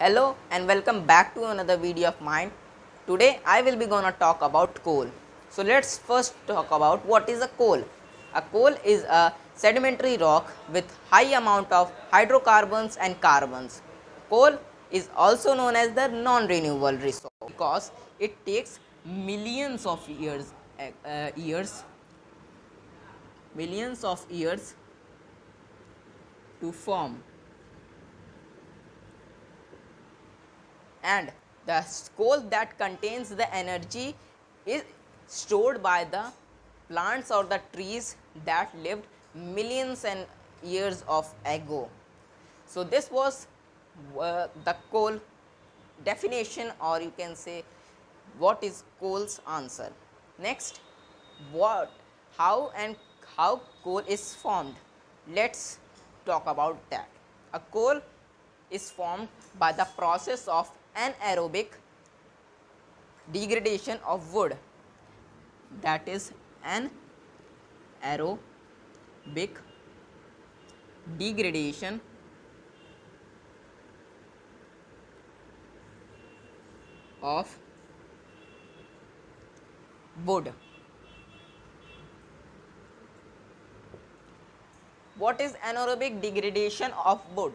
Hello and welcome back to another video of mine. Today I will be gonna talk about coal. So let's first talk about what is a coal. A coal is a sedimentary rock with high amount of hydrocarbons and carbons. Coal is also known as the non-renewable resource because it takes millions of years uh, uh, years millions of years to form and the coal that contains the energy is stored by the plants or the trees that lived millions and years of ago. So this was uh, the coal definition or you can say what is coal's answer. Next what how and how coal is formed? Let's talk about that. A coal is formed by the process of anaerobic degradation of wood. That is an aerobic degradation of wood. What is anaerobic degradation of wood?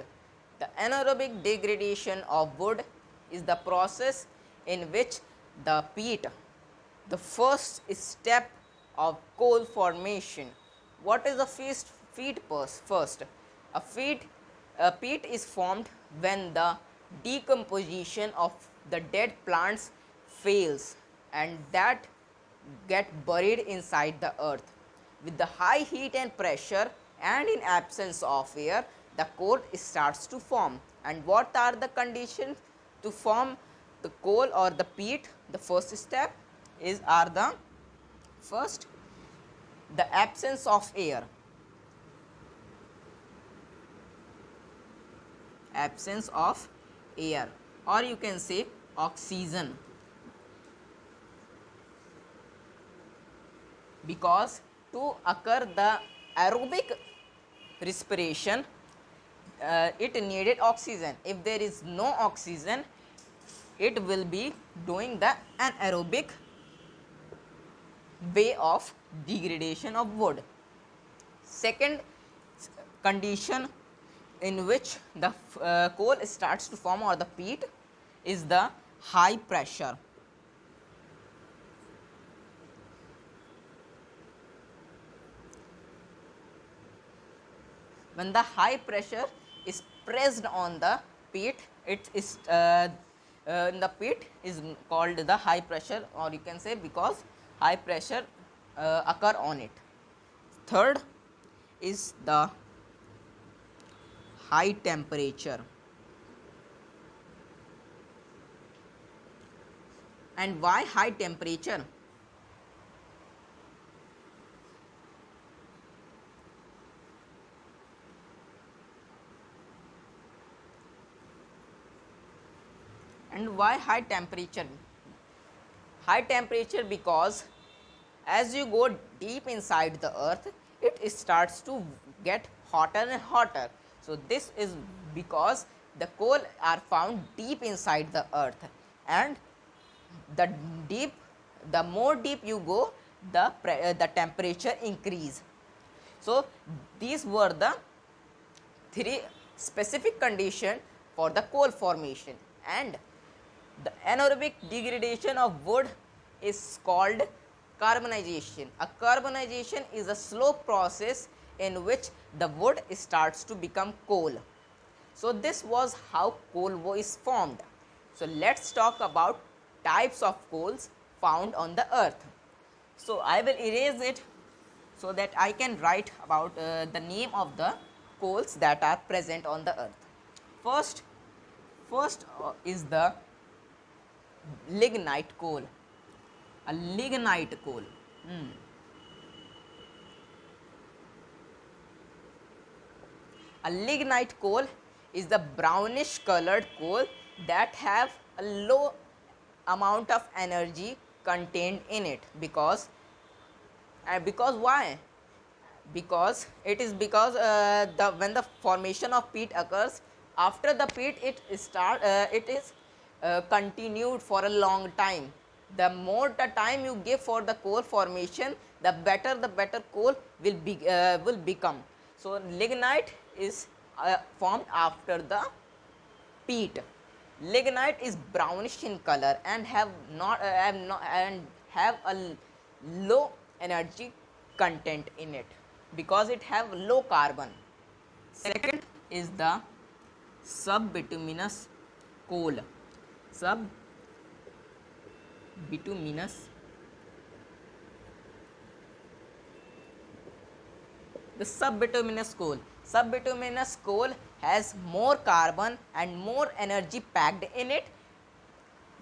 The anaerobic degradation of wood is the process in which the peat the first step of coal formation. What is the first peat first? A peat a peat is formed when the decomposition of the dead plants fails and that get buried inside the earth. With the high heat and pressure and in absence of air the coal starts to form. And what are the conditions to form the coal or the peat the first step is are the first the absence of air. Absence of air. Or you can say oxygen. Because to occur the aerobic respiration uh, it needed oxygen. If there is no oxygen it will be doing the anaerobic way of degradation of wood. Second condition in which the uh, coal starts to form or the peat is the high pressure. When the high pressure pressed on the pit, it is uh, uh, the pit is called the high pressure or you can say because high pressure uh, occur on it. Third is the high temperature. And why high temperature and why high temperature? High temperature because as you go deep inside the earth it starts to get hotter and hotter. So this is because the coal are found deep inside the earth. And the deep the more deep you go the uh, the temperature increase. So these were the three specific condition for the coal formation. And the anaerobic degradation of wood is called carbonization. A carbonization is a slow process in which the wood starts to become coal. So, this was how coal is formed. So, let us talk about types of coals found on the earth. So, I will erase it so that I can write about uh, the name of the coals that are present on the earth. First, first uh, is the lignite coal. A lignite coal. Hmm. a lignite coal is the brownish colored coal that have a low amount of energy contained in it because uh, because why? Because it is because uh, the when the formation of peat occurs after the peat it start uh, it is uh, continued for a long time. The more the time you give for the coal formation the better the better coal will be uh, will become. So lignite is uh, formed after the peat. Lignite is brownish in color and have not, uh, have not and have a low energy content in it because it have low carbon. Second is the subbituminous coal sub bituminous the subbituminous coal. Subbituminous coal has more carbon and more energy packed in it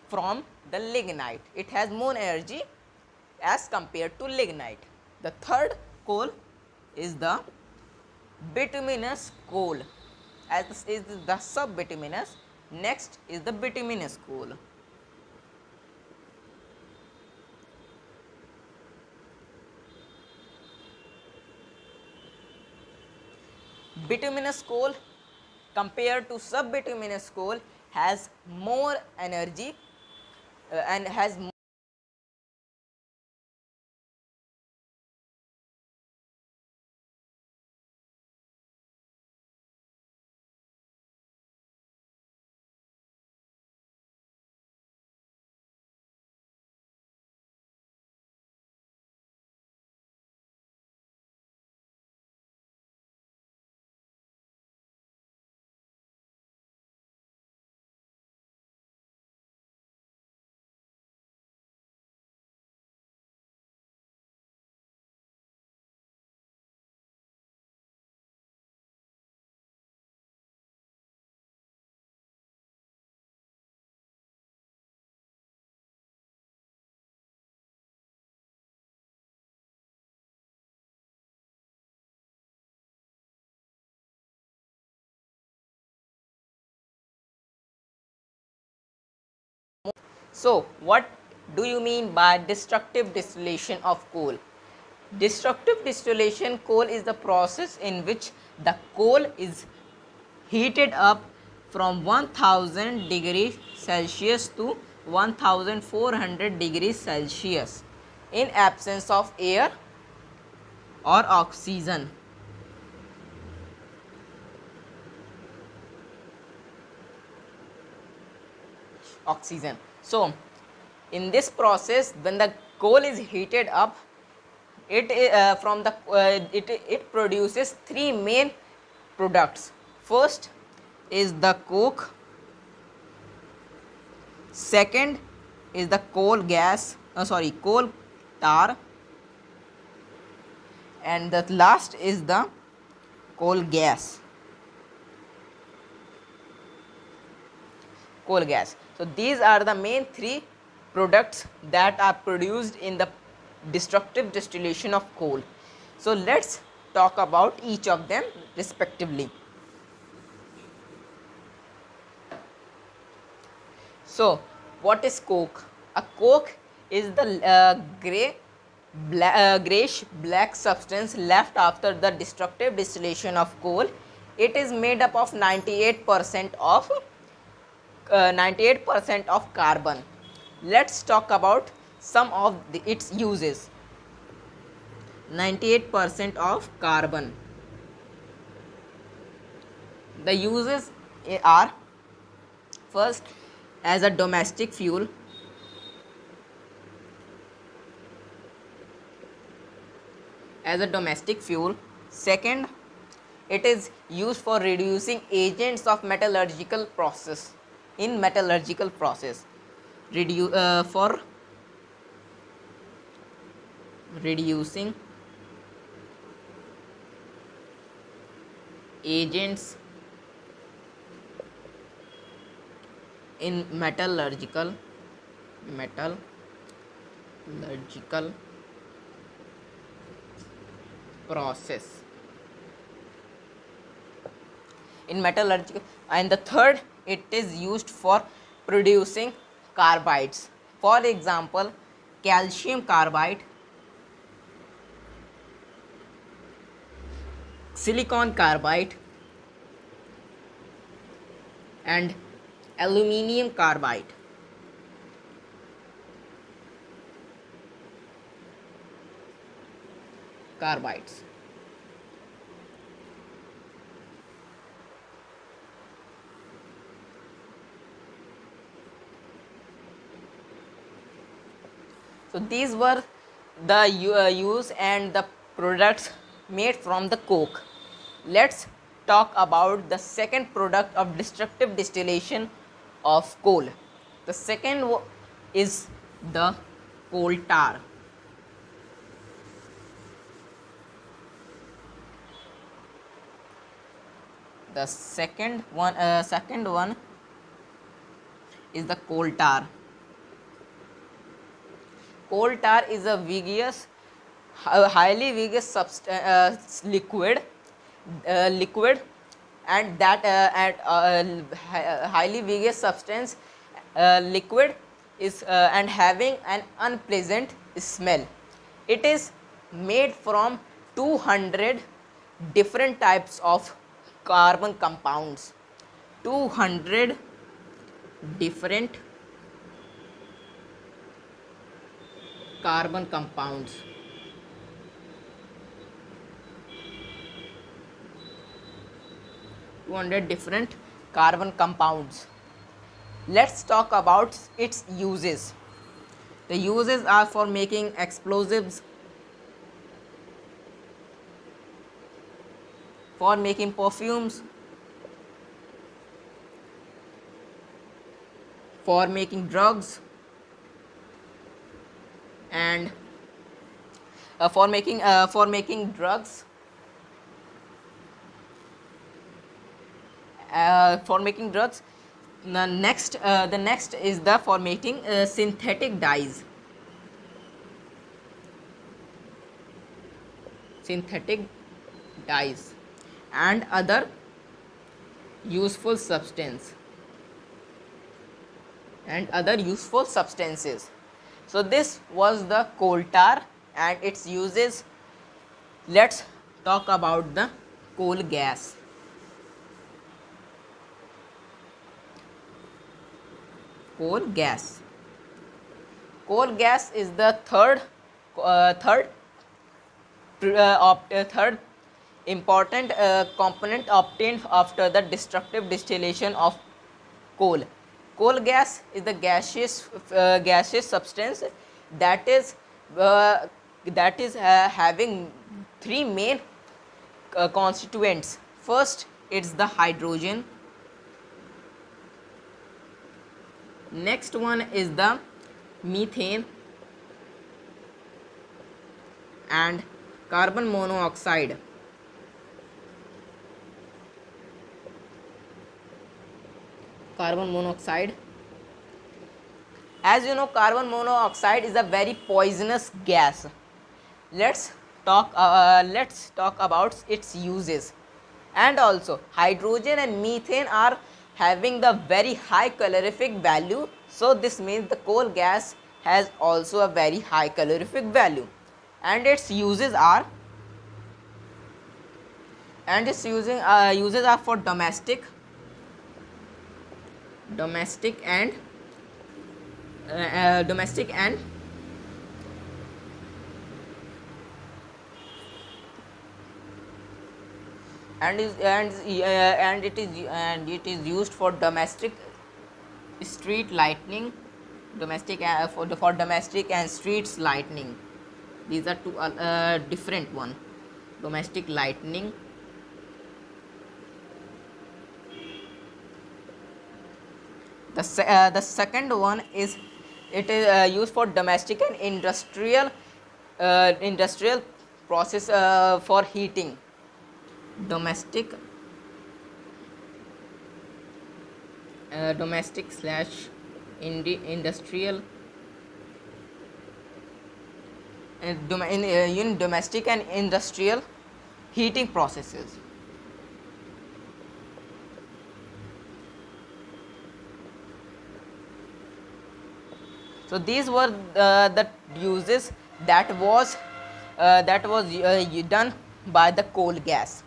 from the lignite. It has more energy as compared to lignite. The third coal is the bituminous coal. As is the subbituminous next is the bituminous coal bituminous coal compared to subbituminous coal has more energy uh, and has So, what do you mean by destructive distillation of coal? Destructive distillation coal is the process in which the coal is heated up from 1000 degrees Celsius to 1400 degrees Celsius in absence of air or oxygen. Oxygen. So, in this process when the coal is heated up it uh, from the uh, it, it produces three main products. First is the coke. Second is the coal gas uh, sorry coal tar. And the last is the coal gas. Coal gas so these are the main three products that are produced in the destructive distillation of coal. So let's talk about each of them respectively. So what is coke? A coke is the uh, gray black, uh, grayish black substance left after the destructive distillation of coal. It is made up of 98% of 98% uh, of carbon. Let's talk about some of the, its uses. 98% of carbon. The uses are first as a domestic fuel as a domestic fuel second it is used for reducing agents of metallurgical process in metallurgical process. Redu uh, for reducing agents in metallurgical metallurgical process. In metallurgical and the third it is used for producing carbides. For example, calcium carbide, silicon carbide, and aluminium carbide carbides so these were the uh, use and the products made from the coke. Let's talk about the second product of destructive distillation of coal. The second is the coal tar. The second one uh, second one is the coal tar coal tar is a vigorous highly vigorous uh, liquid uh, liquid and that uh, and, uh, highly vigorous substance uh, liquid is uh, and having an unpleasant smell. It is made from 200 different types of carbon compounds. 200 different carbon compounds. Two hundred different carbon compounds. Let's talk about its uses. The uses are for making explosives, for making perfumes, for making drugs, and uh, for making uh, for making drugs uh, for making drugs the next uh, the next is the for making uh, synthetic dyes. Synthetic dyes and other useful substance and other useful substances so this was the coal tar and its uses. Let's talk about the coal gas. Coal gas. Coal gas is the third uh, third uh, uh, third important uh, component obtained after the destructive distillation of coal coal gas is the gaseous uh, gaseous substance that is uh, that is uh, having three main uh, constituents. First it's the hydrogen. Next one is the methane and carbon monoxide carbon monoxide. As you know carbon monoxide is a very poisonous gas. Let's talk uh, uh, let's talk about its uses. And also hydrogen and methane are having the very high calorific value. So this means the coal gas has also a very high calorific value. And its uses are and its using uh, uses are for domestic domestic and uh, uh, domestic and and is and uh, and it is and it is used for domestic street lighting domestic uh, for for domestic and streets lighting these are two uh different one. Domestic lighting The, uh, the second one is it is uh, used for domestic and industrial uh, industrial process uh, for heating. Domestic uh, domestic slash indi industrial in, in, uh, in domestic and industrial heating processes so these were uh, the uses that was uh, that was uh, done by the coal gas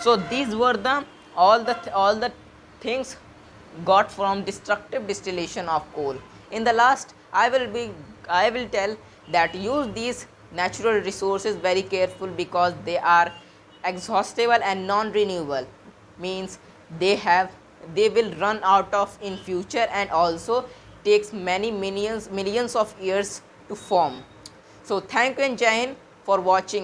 so these were the all the th all the things got from destructive distillation of coal. In the last, I will be I will tell that use these natural resources very careful because they are exhaustible and non-renewable means they have they will run out of in future and also takes many millions millions of years to form. So thank you and Jain for watching